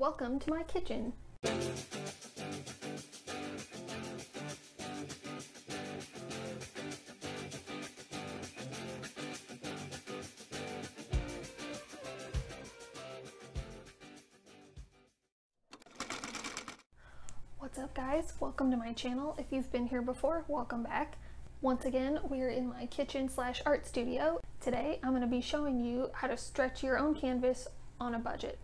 Welcome to my kitchen. What's up guys? Welcome to my channel. If you've been here before, welcome back. Once again, we're in my kitchen slash art studio. Today, I'm going to be showing you how to stretch your own canvas on a budget.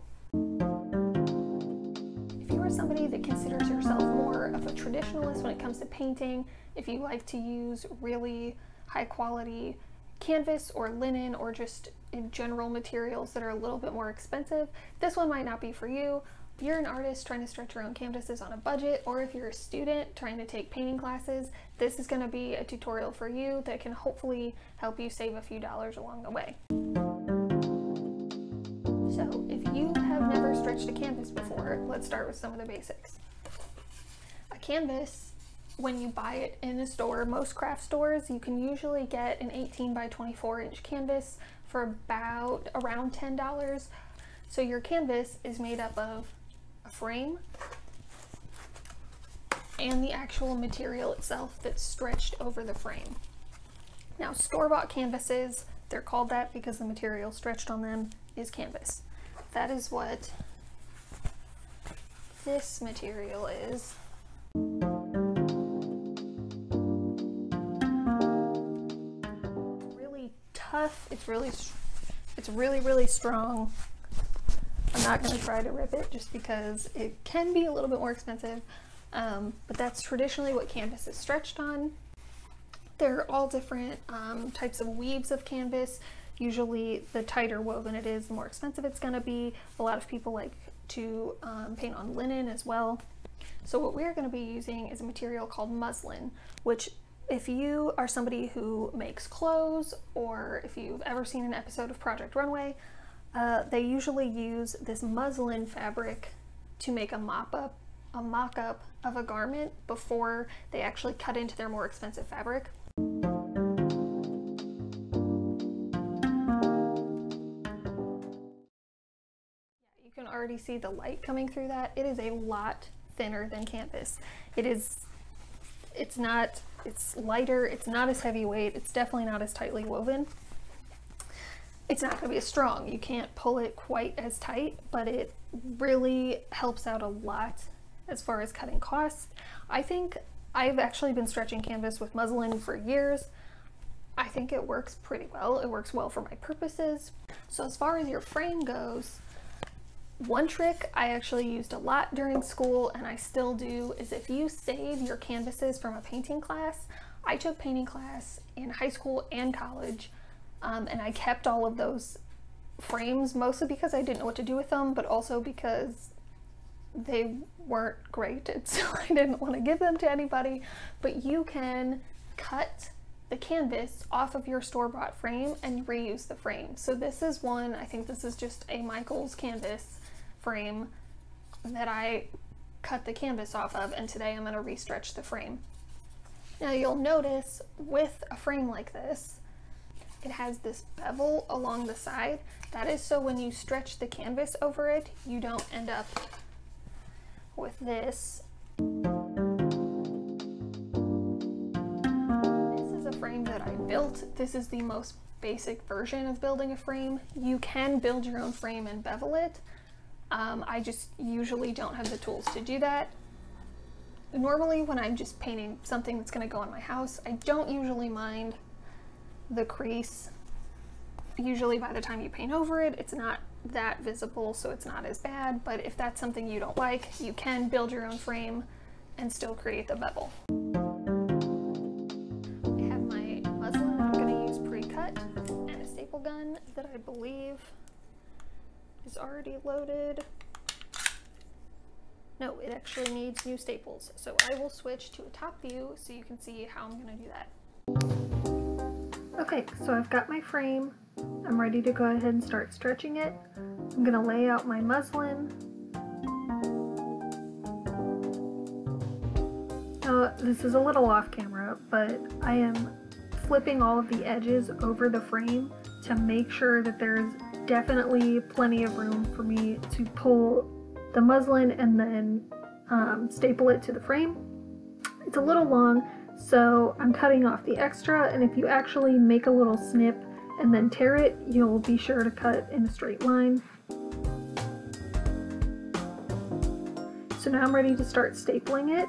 Are somebody that considers yourself more of a traditionalist when it comes to painting, if you like to use really high quality canvas or linen or just in general materials that are a little bit more expensive, this one might not be for you. If you're an artist trying to stretch your own canvases on a budget, or if you're a student trying to take painting classes, this is going to be a tutorial for you that can hopefully help you save a few dollars along the way. So if stretched a canvas before, let's start with some of the basics. A canvas, when you buy it in a store, most craft stores, you can usually get an 18 by 24 inch canvas for about around $10. So your canvas is made up of a frame and the actual material itself that's stretched over the frame. Now store-bought canvases, they're called that because the material stretched on them is canvas. That is what this material is. Really tough, it's really, it's really, really strong. I'm not going to try to rip it just because it can be a little bit more expensive, um, but that's traditionally what canvas is stretched on. There are all different um, types of weaves of canvas. Usually the tighter woven it is, the more expensive it's going to be. A lot of people like to um, paint on linen as well. So what we're going to be using is a material called muslin, which if you are somebody who makes clothes or if you've ever seen an episode of Project Runway, uh, they usually use this muslin fabric to make a mop-up, a mock-up of a garment before they actually cut into their more expensive fabric. Can already see the light coming through that. It is a lot thinner than canvas. It is, it's not, it's lighter, it's not as heavyweight, it's definitely not as tightly woven it's not going to be as strong. You can't pull it quite as tight, but it really helps out a lot as far as cutting costs. I think I've actually been stretching canvas with muslin for years. I think it works pretty well. It works well for my purposes. So as far as your frame goes, one trick I actually used a lot during school and I still do is if you save your canvases from a painting class, I took painting class in high school and college um, and I kept all of those frames mostly because I didn't know what to do with them, but also because they weren't great, and so I didn't want to give them to anybody. But you can cut the canvas off of your store-bought frame and reuse the frame. So this is one, I think this is just a Michaels canvas frame that I cut the canvas off of, and today I'm going to restretch the frame. Now you'll notice with a frame like this, it has this bevel along the side. That is so when you stretch the canvas over it, you don't end up with this. This is a frame that I built. This is the most basic version of building a frame. You can build your own frame and bevel it. Um, I just usually don't have the tools to do that. Normally when I'm just painting something that's going to go in my house, I don't usually mind the crease. Usually by the time you paint over it, it's not that visible, so it's not as bad, but if that's something you don't like, you can build your own frame and still create the bevel. I have my muslin I'm going to use pre-cut and a staple gun that I believe already loaded. No, it actually needs new staples, so I will switch to a top view so you can see how I'm going to do that. Okay, so I've got my frame. I'm ready to go ahead and start stretching it. I'm going to lay out my muslin. Now, this is a little off camera, but I am flipping all of the edges over the frame to make sure that there's definitely plenty of room for me to pull the muslin and then um, staple it to the frame. It's a little long, so I'm cutting off the extra, and if you actually make a little snip and then tear it, you'll be sure to cut in a straight line. So now I'm ready to start stapling it,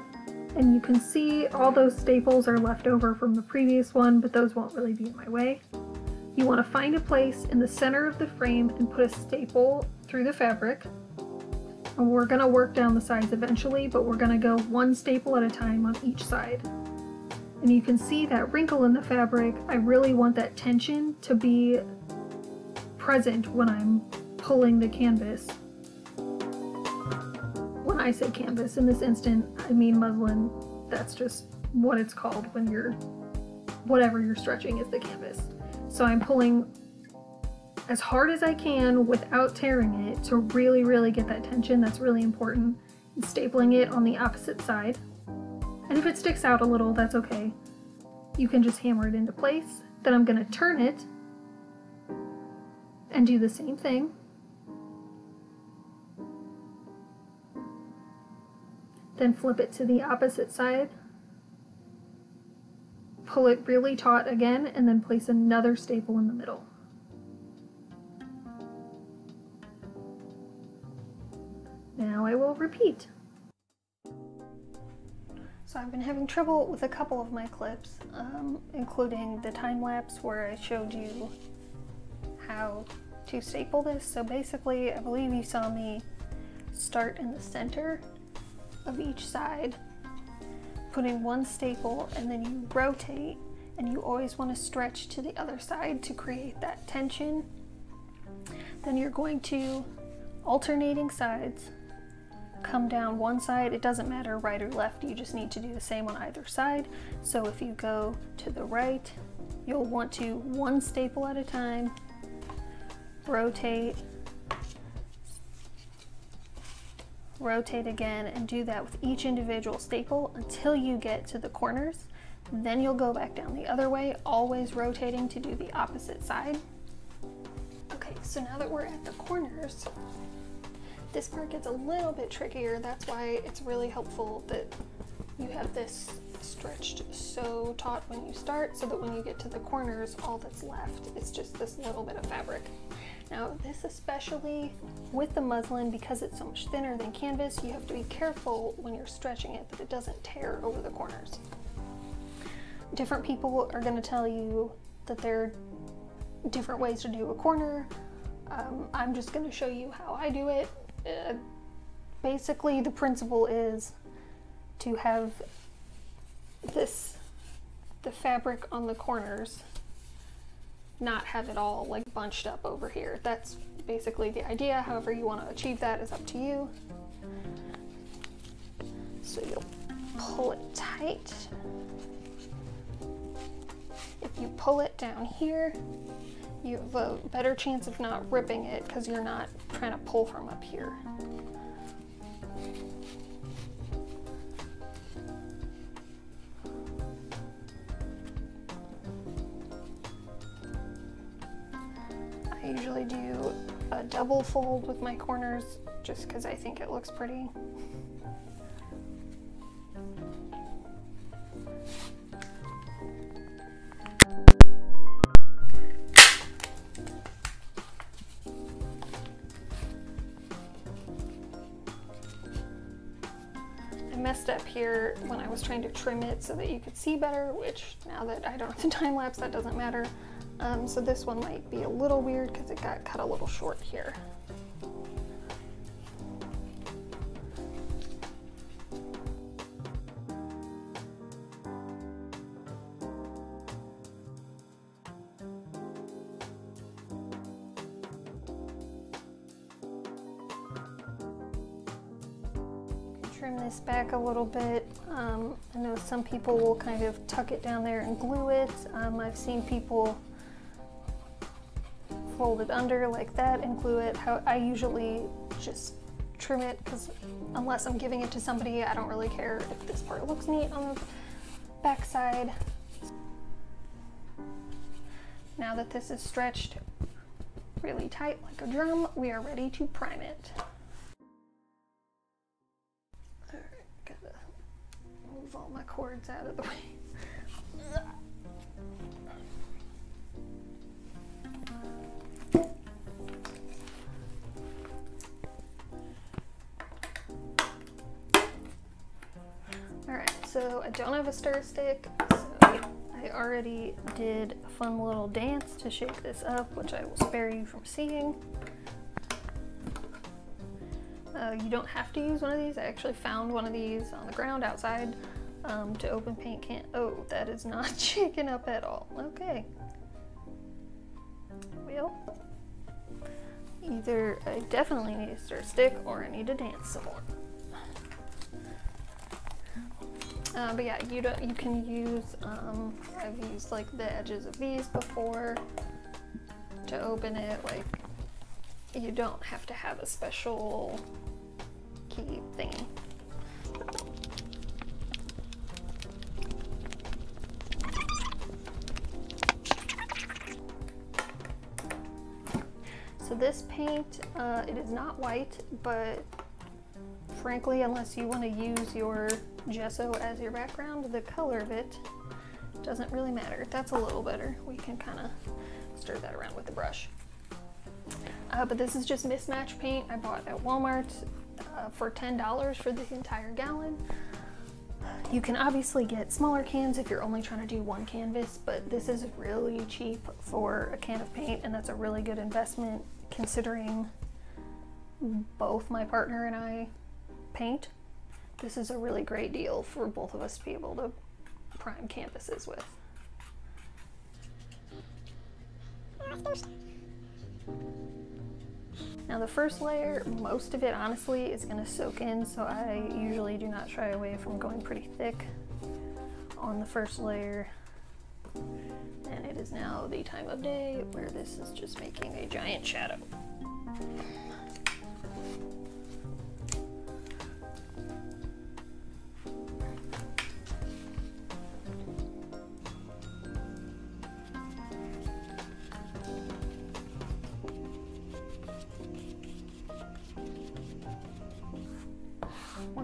and you can see all those staples are left over from the previous one, but those won't really be in my way. You want to find a place in the center of the frame and put a staple through the fabric. And we're going to work down the sides eventually, but we're going to go one staple at a time on each side. And you can see that wrinkle in the fabric. I really want that tension to be present when I'm pulling the canvas. When I say canvas, in this instant, I mean muslin. That's just what it's called when you're, whatever you're stretching is the canvas. So I'm pulling as hard as I can without tearing it to really, really get that tension. That's really important. And stapling it on the opposite side. And if it sticks out a little, that's okay. You can just hammer it into place. Then I'm gonna turn it and do the same thing. Then flip it to the opposite side pull it really taut again, and then place another staple in the middle. Now I will repeat. So I've been having trouble with a couple of my clips, um, including the time lapse where I showed you how to staple this. So basically, I believe you saw me start in the center of each side putting one staple and then you rotate and you always want to stretch to the other side to create that tension. Then you're going to alternating sides come down one side. It doesn't matter right or left, you just need to do the same on either side. So if you go to the right, you'll want to one staple at a time, rotate, rotate again and do that with each individual staple until you get to the corners. Then you'll go back down the other way, always rotating to do the opposite side. Okay, so now that we're at the corners, this part gets a little bit trickier. That's why it's really helpful that you have this stretched so taut when you start so that when you get to the corners, all that's left is just this little bit of fabric. Now this especially with the muslin, because it's so much thinner than canvas, you have to be careful when you're stretching it that it doesn't tear over the corners. Different people are gonna tell you that there are different ways to do a corner. Um, I'm just gonna show you how I do it. Uh, basically the principle is to have this, the fabric on the corners not have it all like bunched up over here. That's basically the idea. However you want to achieve that is up to you. So you'll pull it tight. If you pull it down here, you have a better chance of not ripping it because you're not trying to pull from up here. Usually do a double fold with my corners just because I think it looks pretty. I messed up here when I was trying to trim it so that you could see better, which now that I don't have the time lapse, that doesn't matter. Um, so this one might be a little weird because it got cut a little short here. trim this back a little bit. Um, I know some people will kind of tuck it down there and glue it. Um, I've seen people Fold it under like that and glue it. How I usually just trim it because unless I'm giving it to somebody, I don't really care if this part looks neat on the back side. Now that this is stretched really tight like a drum, we are ready to prime it. All right, gotta move all my cords out of the way. So I don't have a stir stick, so I already did a fun little dance to shake this up, which I will spare you from seeing. Uh, you don't have to use one of these. I actually found one of these on the ground outside um, to open paint can. Oh, that is not shaken up at all. Okay. Well, either I definitely need a stir stick or I need to dance some more. Uh, but yeah, you don't. You can use. Um, I've used like the edges of these before to open it. Like you don't have to have a special key thingy. So this paint, uh, it is not white, but frankly, unless you want to use your gesso as your background, the color of it doesn't really matter. That's a little better. We can kind of stir that around with the brush. Uh, but this is just mismatch paint I bought at Walmart uh, for $10 for the entire gallon. You can obviously get smaller cans if you're only trying to do one canvas, but this is really cheap for a can of paint and that's a really good investment considering both my partner and I paint. This is a really great deal for both of us to be able to prime canvases with. Now the first layer, most of it honestly is gonna soak in, so I usually do not shy away from going pretty thick on the first layer. And it is now the time of day where this is just making a giant shadow.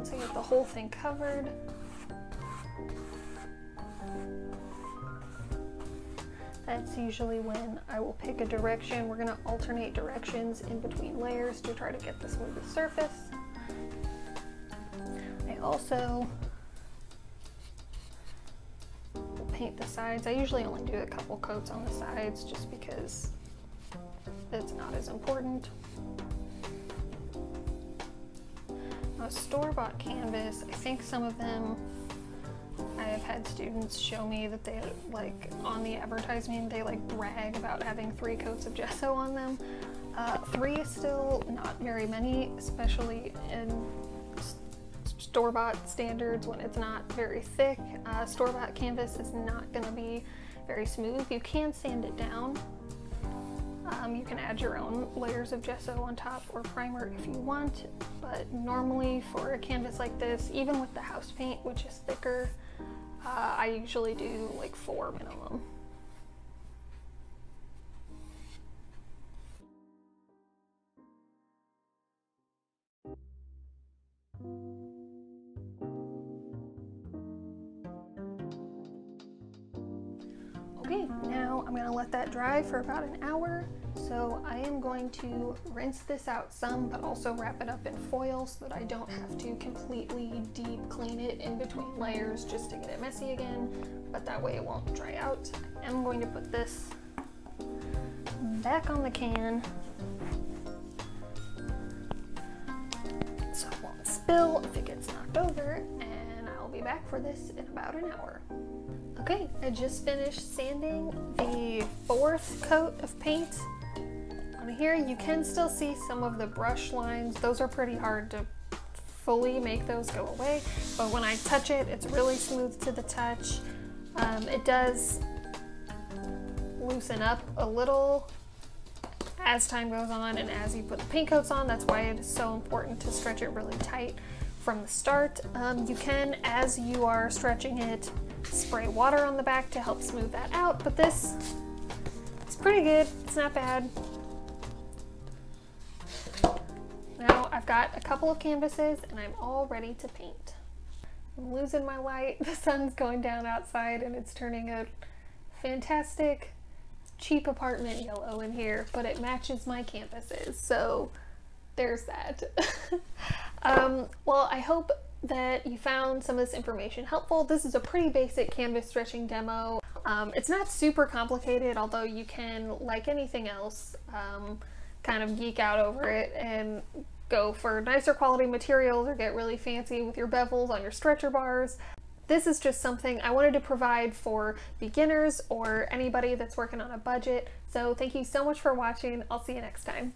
Once I get the whole thing covered, that's usually when I will pick a direction. We're gonna alternate directions in between layers to try to get the smoothest surface. I also paint the sides. I usually only do a couple coats on the sides just because it's not as important. A store-bought canvas, I think some of them I have had students show me that they like on the advertisement they like brag about having three coats of gesso on them. Uh, three is still not very many, especially in store-bought standards when it's not very thick. Uh, store-bought canvas is not going to be very smooth. You can sand it down. Um, you can add your own layers of gesso on top or primer if you want, but normally for a canvas like this, even with the house paint, which is thicker, uh, I usually do like four minimum. That dry for about an hour. So I am going to rinse this out some, but also wrap it up in foil so that I don't have to completely deep clean it in between layers just to get it messy again, but that way it won't dry out. I'm going to put this back on the can so it won't spill if it gets knocked over, and I'll be back for this in about an hour. Okay, I just finished sanding the fourth coat of paint on here. You can still see some of the brush lines. Those are pretty hard to fully make those go away, but when I touch it, it's really smooth to the touch. Um, it does loosen up a little as time goes on and as you put the paint coats on. That's why it is so important to stretch it really tight from the start. Um, you can, as you are stretching it, spray water on the back to help smooth that out, but this is pretty good. It's not bad. Now I've got a couple of canvases and I'm all ready to paint. I'm losing my light. The sun's going down outside and it's turning a fantastic cheap apartment yellow in here, but it matches my canvases. So there's that. um, well, I hope that you found some of this information helpful. This is a pretty basic canvas stretching demo. Um, it's not super complicated, although you can, like anything else, um, kind of geek out over it and go for nicer quality materials or get really fancy with your bevels on your stretcher bars. This is just something I wanted to provide for beginners or anybody that's working on a budget. So thank you so much for watching. I'll see you next time.